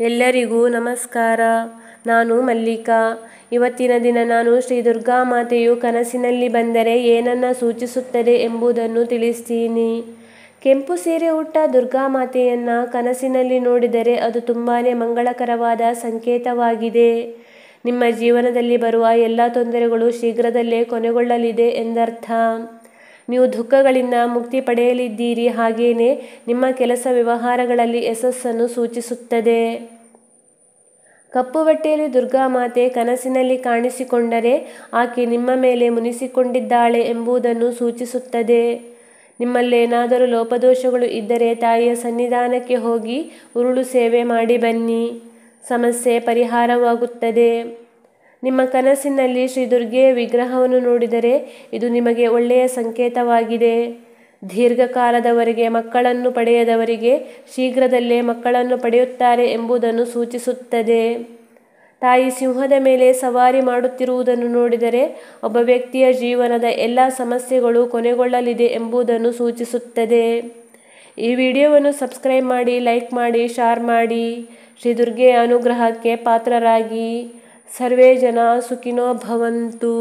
ಎಲ್ಲರಿಗೂ ನಮಸ್ಕಾರ. ನಾನು ಮಲ್ಲಿಕಾ. ಇವತ್ತಿನ ದಿನ ನಾನು ಶ್ರೀ ದುರ್ಗಾ ಮಾತೆಯು ಕನಸಿನಲ್ಲಿ ಬಂದರೆ ಏನನ್ನು ಸೂಚಿಸುತ್ತದೆ ಎಂಬುದನ್ನು ತಿಳಿಸ್ತೀನಿ. ಕೆಂಪು ಸೀರೆ ಉಟ್ಟ ದುರ್ಗಾ ಮಾತೆಯನ್ನು ಕನಸಿನಲ್ಲಿ ನೋಡಿದರೆ ಅದು ತುಂಬಾ ಮಂಗಳಕರವಾದ ಸಂಕೇತವಾಗಿದೆ. ನಿಮ್ಮ ಜೀವನದಲ್ಲಿ ಬರುವ ಎಲ್ಲ ತೊಂದರೆಗಳು ಶೀಘ್ರದಲ್ಲೇ ಕೊನೆಗೊಳ್ಳಲಿದೆ ಎಂದರ್ಥ. ನೀವು ದುಃಖಗಳಿಂದ ಮುಕ್ತಿ ಪಡೆಯಲಿದ್ದೀರಿ ಹಾಗೆಯೇ ನಿಮ್ಮ ಕೆಲಸ ವ್ಯವಹಾರಗಳಲ್ಲಿ ಯಶಸ್ಸನ್ನು ಸೂಚಿಸುತ್ತದೆ. ಕಪ್ಪು ಬಟ್ಟೆಯಲ್ಲಿ ದುರ್ಗಾ ಮಾತೆ ಕನಸಿನಲ್ಲಿ ಕಾಣಿಸಿಕೊಂಡರೆ ಆಕೆ ನಿಮ್ಮ ಮೇಲೆ ಮುನಿಸಿಕೊಂಡಿದ್ದಾಳೆ ಎಂಬುದನ್ನು ಸೂಚಿಸುತ್ತದೆ. ನಿಮ್ಮಲ್ಲೇನಾದರೂ ಲೋಪದೋಷಗಳು ಇದ್ದರೆ ತಾಯಿಯ ಸನ್ನಿಧಾನಕ್ಕೆ ಹೋಗಿ ಉರುಳು ಸೇವೆ ಮಾಡಿ ಬನ್ನಿ. ಸಮಸ್ಯೆ ಪರಿಹಾರವಾಗುತ್ತದೆ. ನಿಮ್ಮ ಕನಸಿನಲ್ಲಿ ಶ್ರೀ ದುರ್ಗೆಯ ವಿಗ್ರಹವನ್ನು ನೋಡಿದರೆ ಇದು ನಿಮಗೆ ಒಳ್ಳೆಯ ಸಂಕೇತವಾಗಿದೆ. ದೀರ್ಘಕಾಲದವರೆಗೆ ಮಕ್ಕಳನ್ನು ಪಡೆಯದವರಿಗೆ ಶೀಘ್ರದಲ್ಲೇ ಮಕ್ಕಳನ್ನು ಪಡೆಯುತ್ತಾರೆ ಎಂಬುದನ್ನು ಸೂಚಿಸುತ್ತದೆ. ತಾಯಿ ಸಿಂಹದ ಮೇಲೆ ಸವಾರಿ ಮಾಡುತ್ತಿರುವುದನ್ನು ನೋಡಿದರೆ ಒಬ್ಬ ವ್ಯಕ್ತಿಯ ಜೀವನದ ಎಲ್ಲ ಸಮಸ್ಯೆಗಳು ಕೊನೆಗೊಳ್ಳಲಿದೆ ಎಂಬುದನ್ನು ಸೂಚಿಸುತ್ತದೆ. ಈ ವಿಡಿಯೋವನ್ನು ಸಬ್ಸ್ಕ್ರೈಬ್ ಮಾಡಿ, ಲೈಕ್ ಮಾಡಿ, ಶೇರ್ ಮಾಡಿ. ಶ್ರೀ ದುರ್ಗೆಯ ಅನುಗ್ರಹಕ್ಕೆ ಪಾತ್ರರಾಗಿ. सर्वे जना सुखिनो भवन्तु।